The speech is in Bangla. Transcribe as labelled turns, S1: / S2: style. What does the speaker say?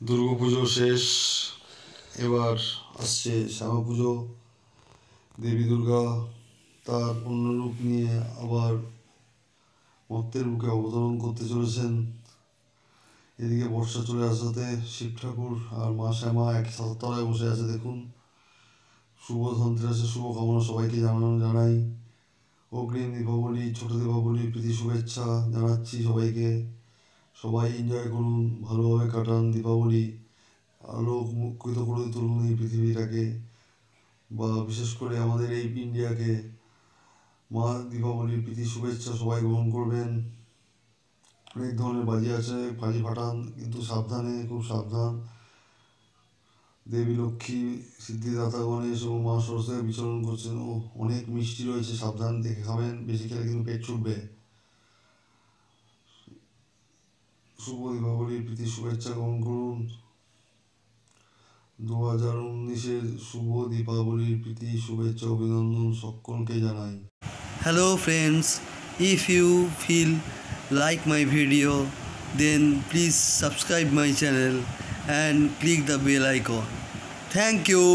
S1: দুর্গা পুজো শেষ, এবার আসছে শ্যামা পুজো দেবী দুর্গা তার অন্য রূপ নিয়ে আবার ভক্তের মুখে অবতরণ করতে চলেছেন। এদিকে বর্ষা চলে আসাতে শিব ঠাকুর আর মা শ্যামা এক তলায় বসে আছে, দেখুন। শুভ ধনতেরাসের শুভ কামনা সবাইকে জানানো, জানাই। অগ্রিম দীপাবলি, ছোট দীপাবলি, প্রীতি শুভেচ্ছা জানাচ্ছি সবাইকে। সবাই এনজয় করুন, ভালোভাবে কাটান দীপাবলি। আলোক মুখ্যিত করে তুলুন এই পৃথিবীটাকে বা বিশেষ করে আমাদের এই ইন্ডিয়াকে। মা দীপাবলির প্রীতি, শুভেচ্ছা সবাই গ্রহণ করবেন। অনেক ধরনের বাজি আছে, বাজি ফাটান, কিন্তু সাবধানে, খুব সাবধান। দেবী, লক্ষ্মী, সিদ্ধিদাতা, গণেশ এবং মা সরস্বতী বিচরণ করছেন। ও অনেক মিষ্টি রয়েছে, সাবধান দেখে খাবেন। বেশি খেলে কিন্তু পেট ছুটবে। শুভ দীপাবলির প্রীতি, শুভেচ্ছা গ্রহণ করুন। দু হাজার উনিশের শুভ দীপাবলির প্রীতি, শুভেচ্ছা, অভিনন্দন সকলকে জানাই।
S2: Hello friends if you feel like my video then please subscribe my channel and click the bell icon thank you